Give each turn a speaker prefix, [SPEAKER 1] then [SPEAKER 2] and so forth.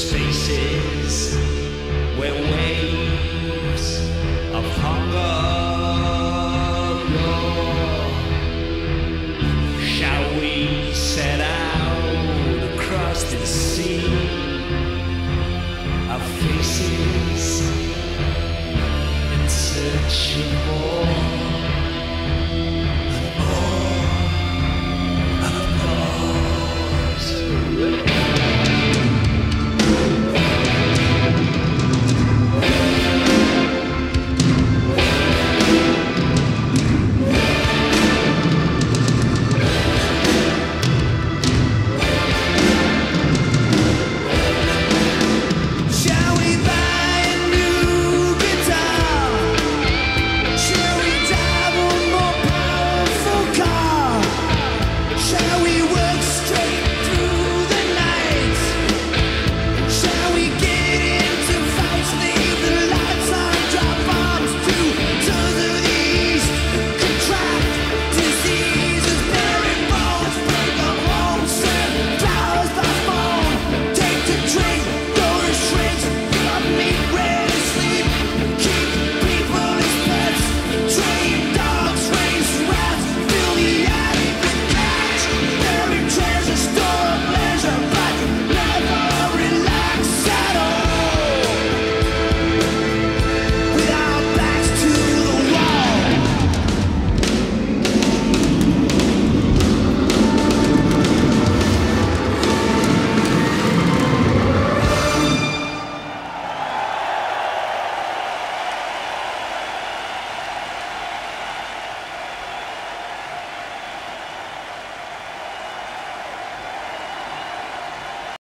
[SPEAKER 1] spaces where waves of hunger roar. Shall we set out across the sea of faces and for?